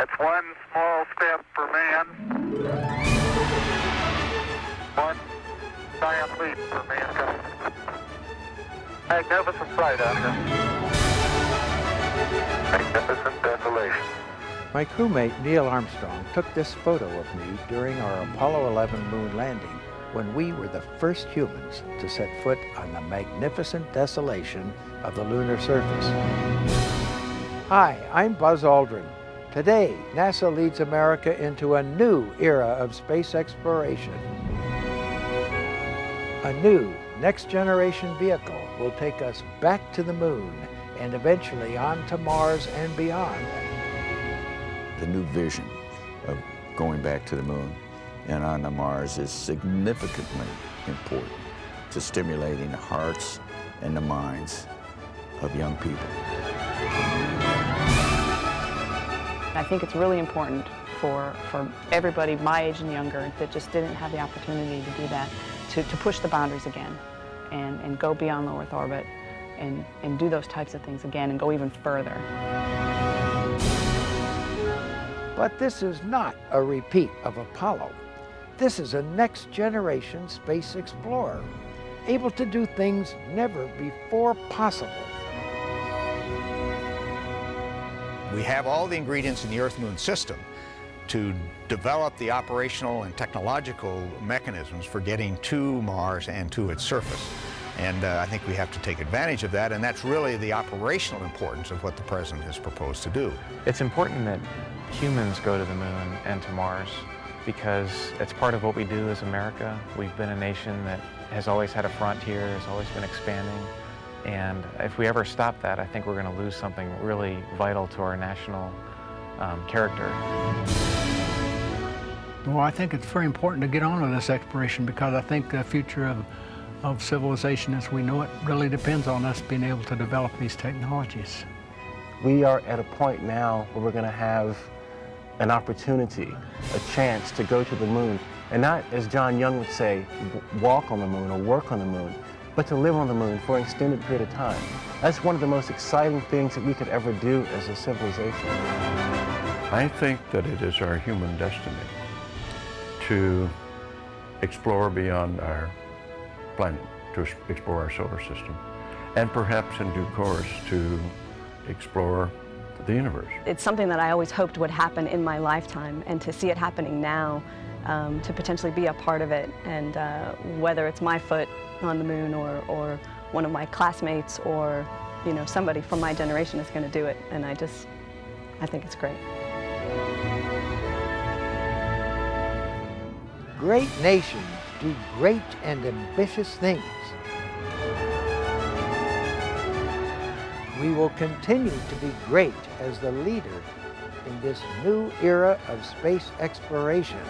That's one small step for man, one giant leap for mankind. Magnificent sight out. Magnificent desolation. My crewmate Neil Armstrong took this photo of me during our Apollo 11 moon landing when we were the first humans to set foot on the magnificent desolation of the lunar surface. Hi, I'm Buzz Aldrin. Today, NASA leads America into a new era of space exploration. A new, next-generation vehicle will take us back to the moon and eventually on to Mars and beyond. The new vision of going back to the moon and on to Mars is significantly important to stimulating the hearts and the minds of young people. I think it's really important for, for everybody my age and younger that just didn't have the opportunity to do that, to, to push the boundaries again and, and go beyond low Earth orbit and, and do those types of things again and go even further. But this is not a repeat of Apollo. This is a next generation space explorer, able to do things never before possible. We have all the ingredients in the Earth-Moon system to develop the operational and technological mechanisms for getting to Mars and to its surface. And uh, I think we have to take advantage of that, and that's really the operational importance of what the President has proposed to do. It's important that humans go to the moon and to Mars because it's part of what we do as America. We've been a nation that has always had a frontier, has always been expanding, and if we ever stop that, I think we're going to lose something really vital to our national um, character. Well, I think it's very important to get on with this exploration because I think the future of, of civilization as we know it really depends on us being able to develop these technologies. We are at a point now where we're going to have an opportunity, a chance to go to the moon, and not, as John Young would say, walk on the moon or work on the moon, but to live on the moon for an extended period of time. That's one of the most exciting things that we could ever do as a civilization. I think that it is our human destiny to explore beyond our planet, to explore our solar system, and perhaps in due course to explore the universe. It's something that I always hoped would happen in my lifetime, and to see it happening now, um, to potentially be a part of it, and uh, whether it's my foot on the moon or, or one of my classmates or you know somebody from my generation is going to do it, and I just I think it's great. Great nations do great and ambitious things. We will continue to be great as the leader in this new era of space exploration.